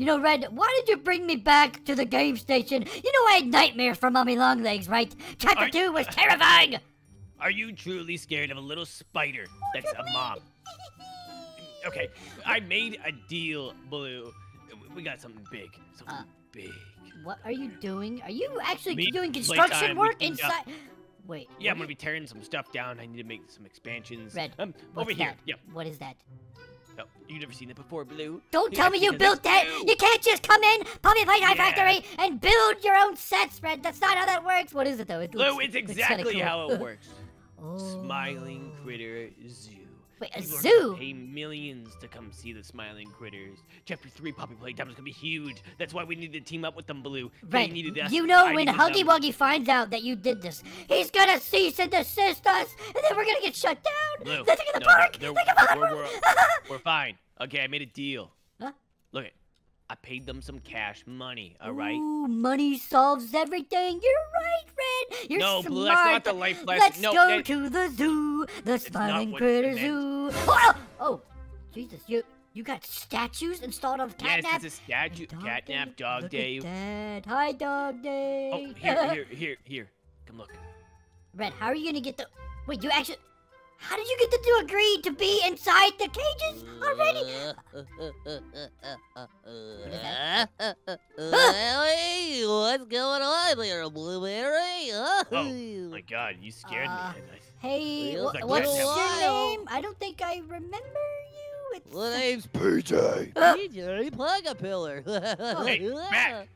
You know, Red, why did you bring me back to the game station? You know I had nightmares from Mommy Longlegs, right? Chapter Are- 2 was terrifying! Are you truly scared of a little spider that's a mom? Okay, I made a deal, Blue. We got something big. Something Uh, big. What are you doing? Are you actually Me- doing construction work yeah. inside? Wait. Yeah, I'm gonna be tearing some stuff down. I need to make some expansions. Red, Um, over here. that? Yep. What is that? Oh, you never seen that before, Blue? Don't Yeah, tell me you built that! new. You can't just come in, Poppy Playtime Yeah. Factory, and build your own set Red! That's not how that works! What is it, though? It Blue, looks- it's exactly cool. how it works. oh. Smiling Critter Zoo. Wait, a People zoo? Pay millions to come see the smiling critters. Chapter three, Poppy Playtime is gonna be huge. That's why we need to team up with them, Blue. They Red, needed us. you know I when Huggy. Wuggy finds out that you did this, he's gonna cease and desist us, and then we're gonna get shut down! Blue, Nothing in the no, park! they're- about we're, we're, we're fine. Okay, I made a deal. Huh? Look it. I paid them some cash money, alright? Ooh, money solves everything. You're right, Red. You're No, smart. Blue, that's not the life lesson. Let's No, go that- to the zoo, the Smiling Critter it meant. Oh, oh, Jesus, you you got statues installed of Yes, catnap. it's a statue. Dog Catnap, Day? Dog Look Day. At that. Hi, Dog Day. Oh, here, here, here, here. Come look. Red, how are you gonna get the? Wait, you actually? How did you get them to agree to be inside the cages already? Hey, what's going on there, Blueberry? Oh, my God, you scared Uh, me. Hey, wh- like what's catnap. your While. name? I don't think I remember you. It's My name's PJ. Uh, PJ Pug-a-Pillar. Hey, back.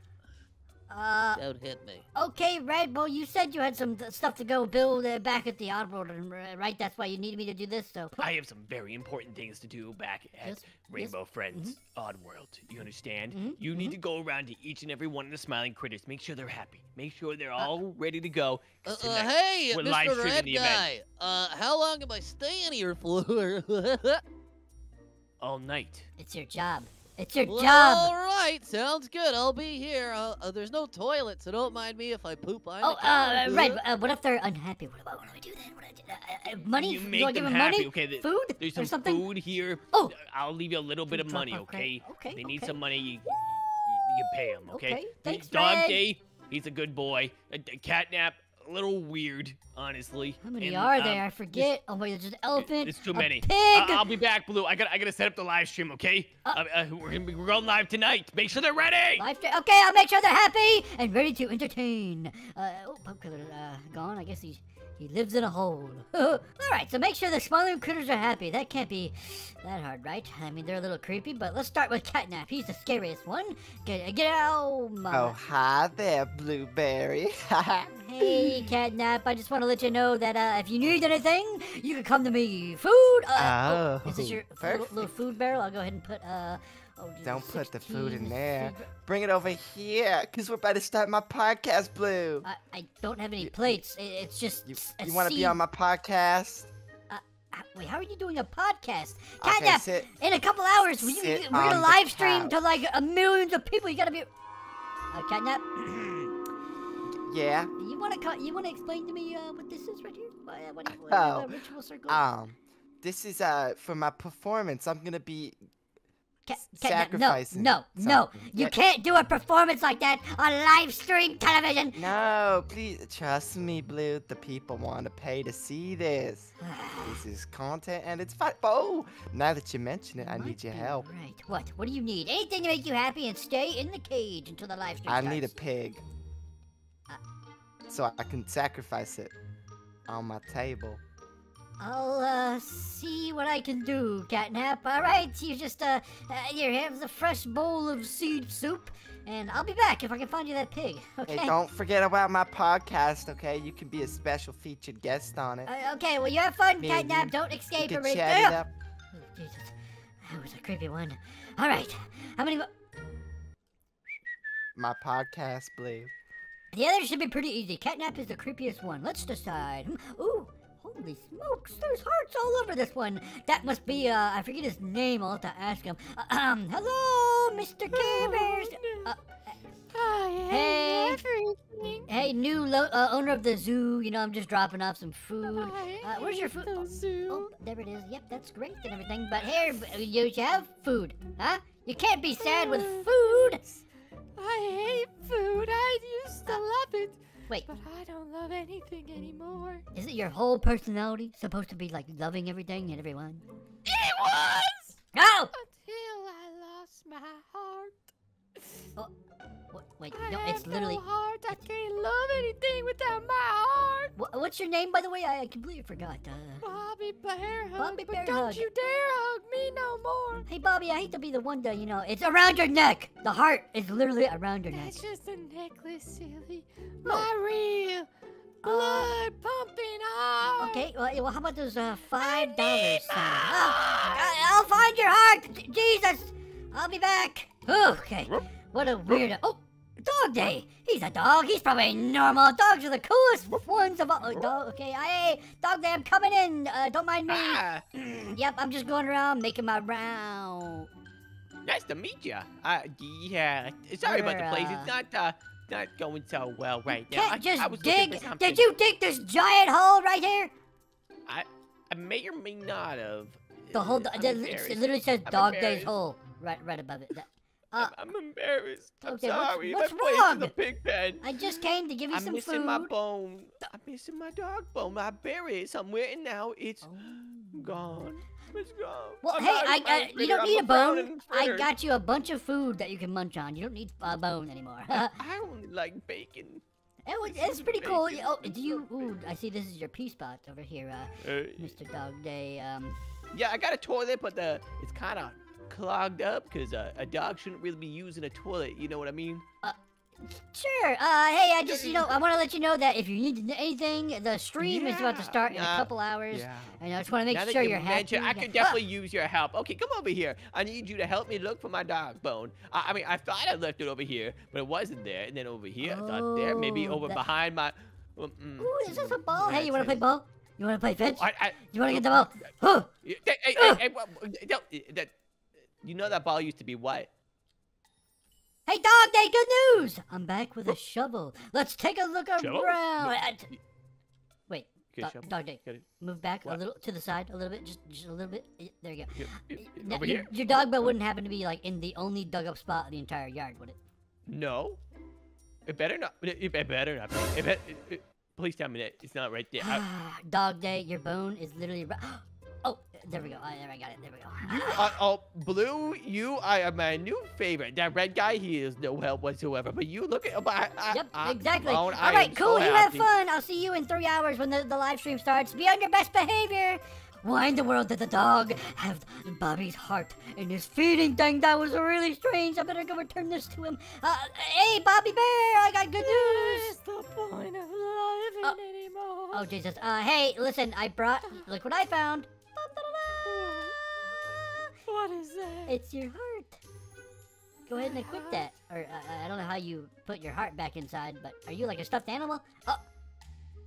Uh, Don't hit me. okay, Red. Bull, you said you had some th- stuff to go build uh, back at the Oddworld, uh, right? That's why you needed me to do this. So, I have some very important things to do back at Yes, Rainbow Friends Oddworld. You understand? Mhm, You need to go around to each and every one of the smiling critters. Make sure they're happy. Make sure they're all ready to go. Uh, 'cause uh, hey, we're live Mr. streaming Red the event. Guy. Uh, how long am I staying here for? all night. it's your job. It's your Well, job. All right, sounds good. I'll be here. Uh, uh, there's no toilet, so don't mind me if I poop on Oh, the uh, counter. Red. Uh, what if they're unhappy? What about what do we do then? What do I do? Uh, uh, money? You do make I give them them happy. money? Okay, th- Food there's or some something? food here. Oh. I'll leave you a little bit of money, drop, okay? okay, They need okay. some money. You, you, you pay them, okay? Okay, thanks, Dog Red. Day, he's a good boy. A, a catnap, a little weird, honestly. How many And, are um, there? I forget. Oh wait, there's an elephant. It's too many. Pig. I- I'll be back, Blue. I got I gotta set up the live stream, okay? Uh, Uh, uh, we're, gonna be- we're going live tonight. Make sure they're ready. Stream- Okay, I'll make sure they're happy and ready to entertain. Uh, oh, Pumpkiller, uh, gone. I guess he he lives in a hole. All right, so make sure the smiling critters are happy. That can't be that hard, right? I mean, they're a little creepy, but let's start with Catnap. He's the scariest one. Get get out, Oh, hi there, Blueberry. Hey, Catnap. I just want to let you know that uh, if you need anything, you can come to me. Food. Uh, Oh, is this your little, little food barrel? I'll go ahead and put uh. Oh, Don't put the food in there. Bring it over here, because we're about to start my podcast, Blue. I, I don't have any plates. It's just You, you want to be on my podcast? Uh, wait, how are you doing a podcast? Okay, Catnap, sit. in a couple hours, we, we're gonna live stream to like a millions of people. You gotta be. Uh, Catnap, Yeah. you wanna you wanna explain to me uh, what this is right here? What, uh, what, what, Oh, uh, ritual circle? Um, this is uh for my performance. I'm gonna be Ca- s- sacrificing no, no, no. You can't do a performance like that on live stream television. No, please trust me, Blue. The people want to pay to see this. This is content and it's fun. Oh, now that you mention it, I Might need your help. Right. What? What do you need? Anything to make you happy and stay in the cage until the live stream I starts. need a pig. Uh. So I can sacrifice it on my table. I'll uh see what I can do, Catnap. All right, you just uh, uh here have the fresh bowl of seed soup, and I'll be back if I can find you that pig. Okay. Hey, don't forget about my podcast, okay? You can be a special featured guest on it. Uh, okay, well you have fun, Me Catnap. you- Don't escape can or anything. chat it up. Oh, Jesus, that was a creepy one. All right, how many? My podcast, Blue. The others should be pretty easy. Catnap is the creepiest one. Let's decide. Hmm, Ooh, holy smokes! There's hearts all over this one. That must be uh, I forget his name. I'll have to ask him. Uh, um, hello, Mr. Care Bears. Uh, hey, hey, new lo- uh, owner of the zoo. You know, I'm just dropping off some food. Uh, where's your food? The zoo. Oh, there it is. Yep, that's great and everything. But here, you have food, huh? You can't be sad with food. I hate food. I used to Wait, but I don't love anything anymore. is it your whole personality supposed to be like loving everything and everyone? It was No! until I lost my heart. What, wait, I no, it's literally. no heart. I can't love anything without my heart. Wha- what's your name, by the way? I, I completely forgot. Uh, Bobby Bear Hug, Bobby but Bear don't Hug. you dare hug me no more. hey, Bobby, I hate to be the one to, you know, it's around your neck. The heart is literally around your neck. That's just a necklace, silly. Oh. My real blood pumping heart. Okay, well, well, how about those uh, five need dollars? my I'll find your heart. J- Jesus, I'll be back. Okay, what a weirdo. Oh, dog day. He's a dog. He's probably normal. Dogs are the coolest ones of all. Oh, dog, okay, hey, dog day, I'm coming in. Uh, don't mind me. Ah, Yep, I'm just going around making my round. nice to meet you. Uh, yeah. Sorry about the place. Uh, It's not uh, not going so well right now. Can't I, just I was dig. Did you dig this giant hole right here? I I may or may not have. The whole. I'm It literally says I'm dog day's hole right, right above it. That- uh, I'm, I'm embarrassed. I'm okay, what's- sorry. what's place wrong? a pig pen. I just came to give you I'm some missing my bone. I'm missing my dog bone. I buried it somewhere, and now it's Oh. gone. It's gone. Well, I'm hey, I, I you don't I'm need a bone. I got you a bunch of food that you can munch on. You don't need a bone anymore. I only like bacon. it was, it's pretty cool. Oh, do you? Ooh, I see. This is your pee spot over here, uh, Uh, Mr. Dog Day. Um, yeah, I got a toilet, but the it's kind of clogged up because uh, a dog shouldn't really be using a toilet. You know what I mean? Sure. Uh, hey, I just, you know, I want to let you know that if you need anything, the stream is about to start in a couple hours. Yeah. And I just want to make now sure you you're happy. I could Ah, definitely use your help. Okay, come over here. I need you to help me look for my dog bone. I, I mean, I thought I left it over here, but it wasn't there. And then over here, I thought there, maybe Oh, over that- behind my. well, mm, Ooh, is this a ball? Hey, you want to play ball? You want to play fetch? I, I, You want to get the ball? Huh. Hey, hey, hey, hey, what- what- don't- that, you know that ball used to be what? Hey, dog day, good news! I'm back with a shovel. Let's take a look Shovel? around. No, Uh, Wait, dog, shovel. dog day, move back a little to the side, a little bit, just, just a little bit. There you go. Now, Over your, here? your dog bell wouldn't happen to be like in the only dug up spot in the entire yard, would it? No. It better not. It, it better not. It, it, it, please tell me that it's not right there. I, dog day, your bone is literally. Ri- Oh, there we go. Ah, there I got it. There we go. you, are, oh, Blue, you are my new favorite. That red guy, he is no help whatsoever. But you look at. I, I, Yep, I, exactly. Lone, All I right, am cool. So you have fun. I'll see you in three hours when the, the live stream starts. Be on your best behavior. Why in the world did the dog have Bobby's heart in his feeding thing? That was really strange. I better go return this to him. Uh, hey, Bobby Bear, I got good news. What's the point of living Uh, anymore? Oh, Jesus. Uh, hey, listen, I brought. Look what I found. That? It's your heart. Go ahead and equip that. Or uh, I don't know how you put your heart back inside, but are you like a stuffed animal? Oh,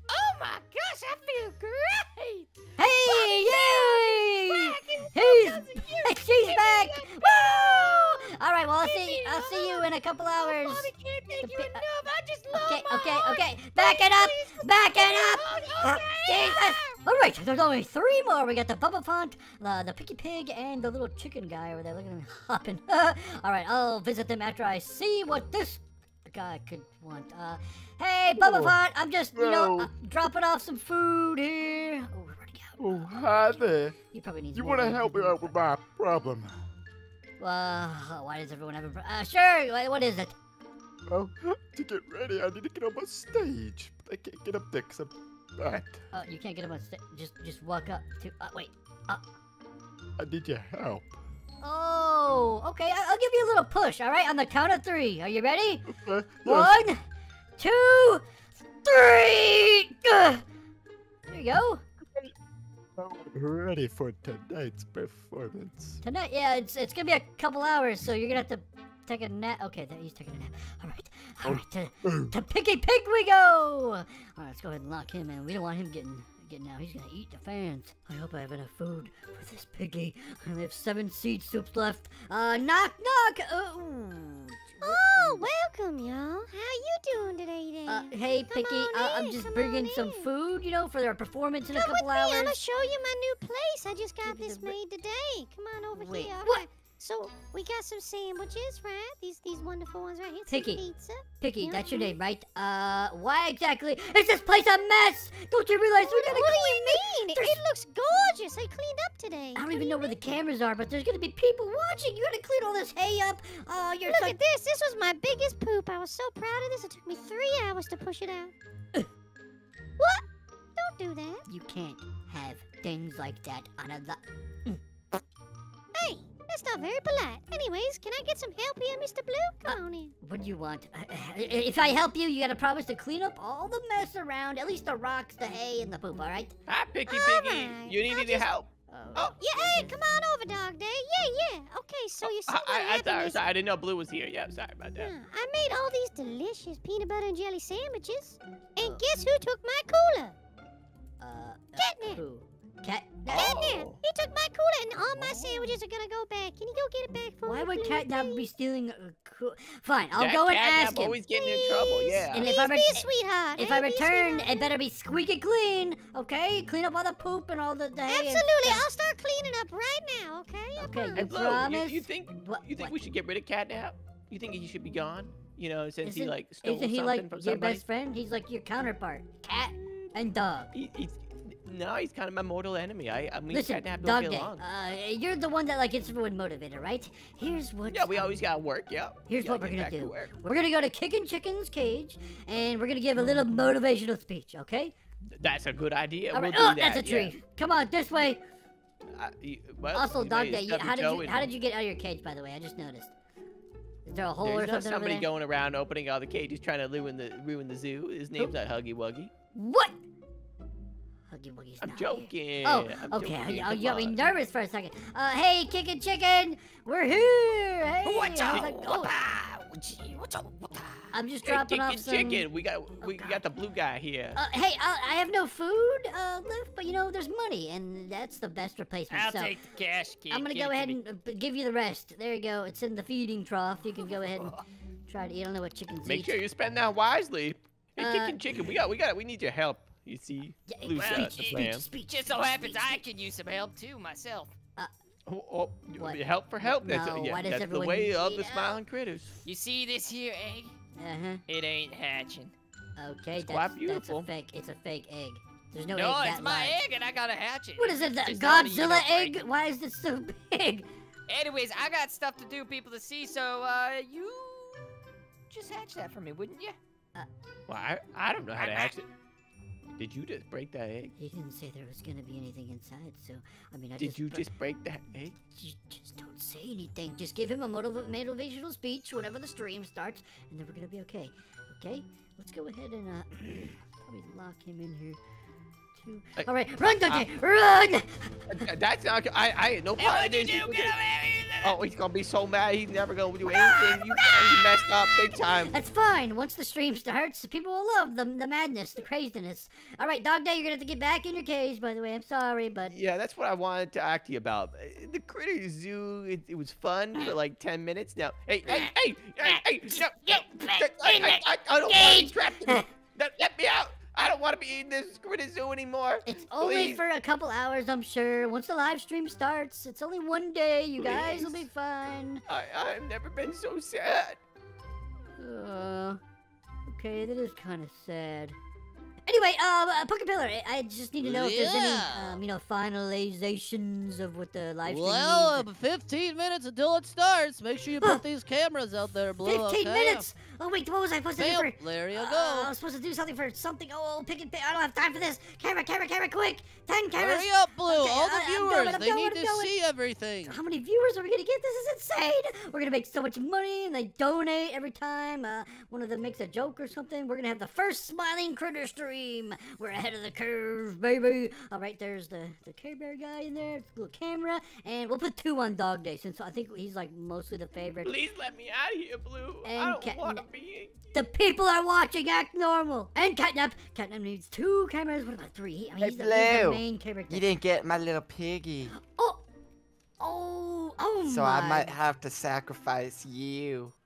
Oh my gosh, I feel great! hey, yay! Back He's 2000 she's years. back! Give me a Woo! All right, well I'll see me I'll a see you in a couple hours. Bobby can't thank you pi- enough. I just love Okay, my okay, heart. okay. Back it up! Please, Back it up! Oh, Uh, okay. Jesus! All right, there's only three more. We got the Bubba Bubbaphant, the, the Picky Pig, and the little chicken guy over there. Look at him hopping. All right, I'll visit them after I see what this guy could want. Uh, hey, Bubba Oh, Font, I'm just, you know, uh, dropping off some food here. Oh, we're running out. Oh, hi there. He probably needs You want to help me out with my problem? Uh, why does everyone have a... Uh, sure, what is it? Well, to get ready, I need to get up on my stage. But I can't get up there because I'm fat. Uh, you can't get up on stage. Just, just walk up to... Uh, wait. I need your help. Oh, okay, I- I'll give you a little push, all right? On the count of three. Are you ready? Okay? yes. One, two, three. There you go. Ready for tonight's performance. Tonight, yeah, it's it's gonna be a couple hours, so you're gonna have to take a nap. Okay, he's taking a nap. All right, all right. To, to Picky Pig we go. All right, let's go ahead and lock him in. We don't want him getting getting out. He's gonna eat the fans. I hope I have enough food for this piggy. I only have seven seed soups left. Uh, knock knock. Ooh. Oh, welcome, y'all. How you doing today, then? Uh, hey, Come Picky, on uh, I'm just bringing some food, you know, for their performance in a Come couple with me. I'm gonna show you my new place. I just got this made today. Come on over Wait, here. All what? right. So we got some sandwiches, right? These these wonderful ones right here. Picky. pizza. Picky, Yeah. that's your name, right? Uh, why exactly is this place a mess? Don't you realize we What, gotta what do you mean? It, There's- it looks gorgeous. I cleaned up today. I don't What even do know you where the cameras are, but there's gonna be people watching. You gotta clean all this hay up. Oh, you're Look so at this. This was my biggest poop. I was so proud of this. It took me three hours to push it out. what? Don't do that. You can't have things like that on a that's not very polite. Anyways, can I get some help here, Mr. Blue? Come on in. What do you want? Uh, uh, If I help you, you gotta promise to clean up all the mess around, at least the rocks, the hay, and the poop, all right? Hi, Picky All Piggy. right, You need I'll any just- help? Oh, Yeah, hey, come on over, Dog Day. Yeah, yeah. Okay, so you see I, what I, I, happened sorry, is- sorry, I didn't know Blue was here. Yeah, sorry about that. Yeah, I made all these delicious peanut butter and jelly sandwiches. Uh. And guess who took my cooler? uh, uh, Catnip. who? Cat? Catnip. Oh. He took my cooler, and all my sandwiches are gonna go back. Can you go get it back for Why me, Why would please, Catnap be stealing a cool? Fine, I'll That go and ask him. always getting in trouble, yeah. And please if I be re- a sweetheart. If hey, I return, it better be squeaky clean, okay? Clean up all the poop and all the, the Absolutely. I'll start cleaning up right now. Okay. I Okay, promise. Hey, You Blue, you, promise? you think What- you think what? we should get rid of Catnap? You think he should be gone? You know, since he Isn't- like stole Isn't he something like from your somebody. best friend? He's like your counterpart, cat and dog. He, he's no, he's kind of my mortal enemy. I, I mean, Listen, Catnap don't dog day. along. Uh, you're the one that like gets everyone motivated, right? Here's what. yeah, we always gotta work. Yeah. Here's what we're gonna back to do. We're gonna go to Kickin' Chicken's cage, and we're gonna give a little motivational speech, okay? That's a good idea. All we'll right. do Oh, that. that's a yeah. tree. Come on, this way. Uh, you- well, Also, you dog day. You, how did you how did you get out of your cage? By the way, I just noticed. Is there a hole or There's not something somebody there? going around opening all the cages trying to ruin the ruin the zoo. His name's not Huggy Wuggy. What? Huggy Wuggy's I'm not here. joking. Oh, I'm okay. joking, You, come you got me nervous for a second. Uh, hey, Kickin' Chicken, we're here. Hey, What's up? it going? I'm just dropping Hey, off chicken, some. chicken. We got we, we got the blue guy here. Uh, hey, uh, I have no food uh, left, but you know, there's money, and that's the best replacement. I'll so take the cash, kid. I'm gonna Give go ahead me. and uh, give you the rest. There you go. It's in the feeding trough. You can go ahead and try to. You don't know what chickens Make eat. sure you spend that wisely. Hey, Uh, chicken, chicken. We got we got we need your help. You see, Yeah, Blue's well, got speech, the plan. speech, speech, Just so happens I speech. could use some help too myself. Oh, oh, What? help for help. That's, No, yeah, why does that's the way of need the smiling critters. You see this here egg? Uh-huh. It ain't hatching. Okay, It's quite that's, beautiful. that's a fake. It's a fake egg. There's no, No, egg it's that my large. egg and I gotta hatch it. What is it? The Just don't eat it Godzilla up, Frank. egg? Why is it so big? Anyways, I got stuff to do, people to see, so uh, you just hatch that for me, wouldn't you? Well, I, I don't know how to actually. Did you just break that egg? He didn't say there was gonna be anything inside, so I mean, I just Did just you just break that egg? You just don't say anything. Just give him a motiv- motivational speech whenever the stream starts, and then we're gonna be okay. Okay? Let's go ahead and uh, probably lock him in here. Too. Hey, All right, run, Dante, run! Uh, That's not. I I no Hey, part what'd in you do? Get did- over here! Oh, he's gonna be so mad. He's never gonna do anything. You, you messed up big time. That's fine. Once the stream starts, people will love the, the madness, the craziness. All right, Dog Day, you're gonna have to get back in your cage. By the way, I'm sorry, but Yeah, that's what I wanted to ask you about. The Critter Zoo, it, it was fun for like 10 minutes. Now, hey, hey, hey, hey, hey, no, no, I, I, I, I don't want to be cage. trapped in this. Let, let me out. I don't want to be eating this Critter Zoo anymore. it's only for a couple hours, I'm sure. Once the live stream starts, it's only one day. You guys will be fine. I, I've never been so sad. Uh, okay, that is kind of sad. Anyway, um, uh, Pumpkin Pillar, I- I just need to know if there's Yeah. any, um, you know, finalizations of what the live stream Well, needs. uh, 15 minutes until it starts. Make sure you put these cameras out there, Blue. 15 okay? minutes! Oh, wait, what was I supposed to do Bam, for... there you Uh, go. I was supposed to do something for something. Oh, pick and pick. I don't have time for this. Camera, camera, camera, quick! Ten cameras! Hurry up, Blue. Okay, All the I- viewers, going, they going, need I'm to going. see everything. How many viewers are we gonna get? This is insane! We're gonna make so much money, and they donate every time uh, one of them makes a joke or something. We're gonna have the first smiling critter stream. We're ahead of the curve, baby. All right, there's the the Care Bear guy in there, little camera, and we'll put two on Dog Day since I think he's like mostly the favorite. Please let me out of here, Blue. And I don't want to be. The people are watching. Act normal. And Catnap. Catnap needs two cameras. What about three? I mean, Hey, he's, the, he's the Blue, main character. You didn't get my little piggy, Oh, oh, oh so my. I might have to sacrifice you.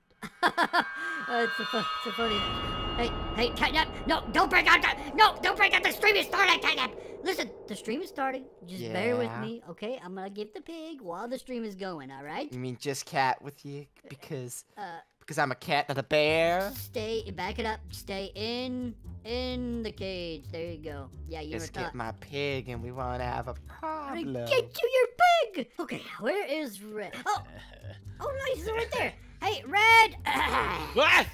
Uh, it's, a it's a funny. Hey, hey, Catnap! No, don't break out the. No, don't break out the stream is starting, Catnap. Listen, the stream is starting. Just bear with me, okay? I'm gonna give the pig while the stream is going. All right? You mean just cat with you? Because Uh, because I'm a cat, not a bear. Stay, back it up. Stay in, in the cage. There you go. Yeah, you Just were get my pig, and we want to have a I'm gonna problem. get you your pig. Okay, where is Red? Oh, oh, nice, it's right there. Hey, Red. What?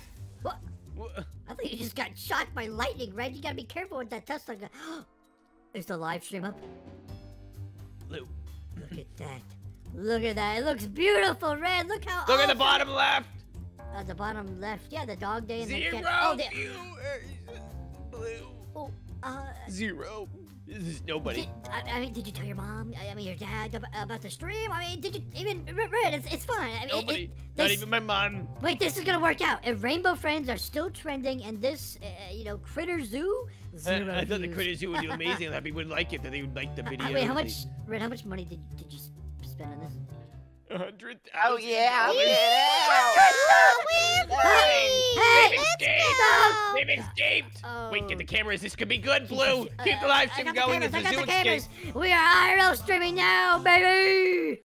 What? Wha- I think you just got shot by lightning, Red. You gotta be careful with that Tesla gun. Is the live stream up? Blue. Look at that. Look at that. It looks beautiful, Red. Look how. Look at the bottom left. At the bottom left. Yeah, the dog day and the Zero. cat. Oh, the, viewers. Blue. oh, uh, Zero. This is nobody. Did, I, I mean, did you tell your mom? I, I mean, your dad about the stream? I mean, did you even Red? It's, it's fine. I mean, Nobody. it- Not even my mom. Wait, this is gonna work out. If Rainbow Friends are still trending, and this, uh, you know, Critter Zoo, I, zero I thought the Critter Zoo would do amazing. That people would like it. That they would like the Uh, video. wait, how much? Red, how much money did did you spend on this? A hundred Oh thousand. yeah, I'll dollars. get Oh, we're Hey, free! hey, They've escaped. go! They've escaped. Wait, get Oh. the cameras. This could be good, Uh, Blue. Keep the live I stream got the going cameras, as I the got zoo the escapes. cameras. We are IRL streaming now, baby.